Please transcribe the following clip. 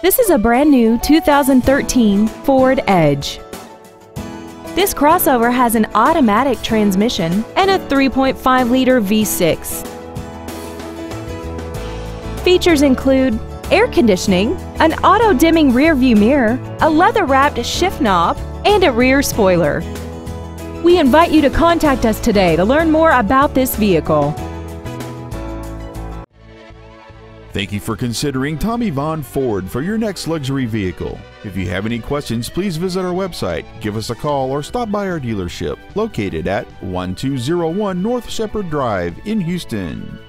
This is a brand new 2013 Ford Edge. This crossover has an automatic transmission and a 3.5-liter V6. Features include air conditioning, an auto-dimming rearview mirror, a leather-wrapped shift knob, and a rear spoiler. We invite you to contact us today to learn more about this vehicle. Thank you for considering Tommie Vaughn Ford for your next luxury vehicle. If you have any questions, please visit our website, give us a call, or stop by our dealership located at 1201 North Shepherd Drive in Houston.